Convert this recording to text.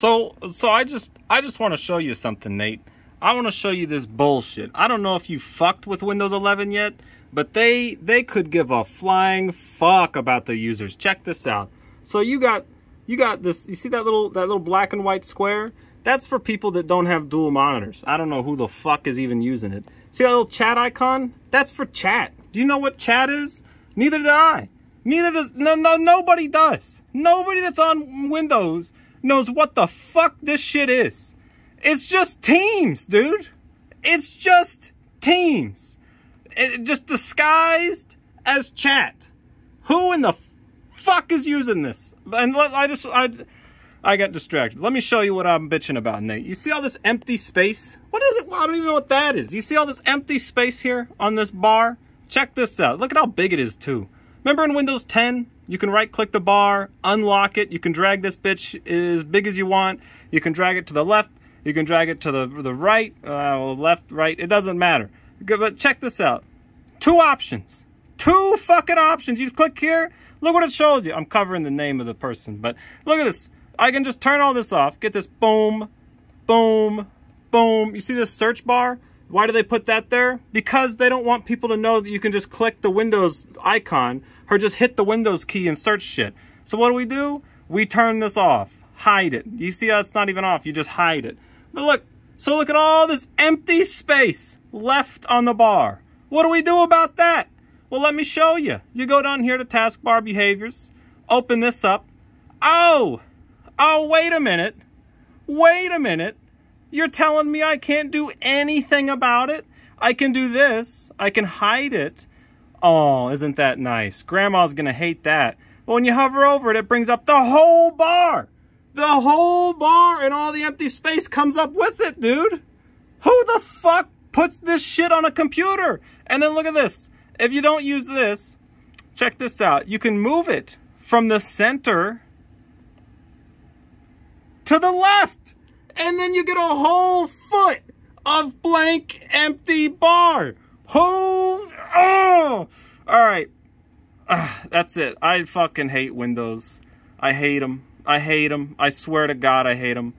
So, so I just, I just want to show you something, Nate. I want to show you this bullshit. I don't know if you fucked with Windows 11 yet, but they, they could give a flying fuck about the users. Check this out. So you got, you got this, you see that little, that little black and white square? That's for people that don't have dual monitors. I don't know who the fuck is even using it. See that little chat icon? That's for chat. Do you know what chat is? Neither do I. Neither does, no, no, nobody does. Nobody that's on Windows knows what the fuck this shit is. It's just Teams, dude. It's just Teams. It just disguised as chat. Who in the fuck is using this? And I just, I, I got distracted. Let me show you what I'm bitching about, Nate. You see all this empty space? What is it? Well, I don't even know what that is. You see all this empty space here on this bar? Check this out. Look at how big it is, too. Remember in Windows 10, you can right click the bar, unlock it. You can drag this bitch as big as you want. You can drag it to the left. You can drag it to the, the right, uh, left, right. It doesn't matter. But check this out. Two options. Two fucking options. You click here. Look what it shows you. I'm covering the name of the person. But look at this. I can just turn all this off. Get this boom, boom, boom. You see this search bar? Why do they put that there? Because they don't want people to know that you can just click the Windows icon or just hit the Windows key and search shit. So what do we do? We turn this off. Hide it. You see how it's not even off. You just hide it. But look, so look at all this empty space left on the bar. What do we do about that? Well, let me show you. You go down here to taskbar behaviors, open this up. Oh, oh, wait a minute. Wait a minute. You're telling me I can't do anything about it? I can do this. I can hide it. Oh, isn't that nice? Grandma's to hate that. But when you hover over it, it brings up the whole bar. The whole bar and all the empty space comes up with it, dude. Who the fuck puts this shit on a computer? And then look at this. If you don't use this, check this out. You can move it from the center to the left and then you get a whole foot of blank empty bar. Who? All right. Uh, that's it. I fucking hate Windows. I hate them. I hate them. I swear to God, I hate them.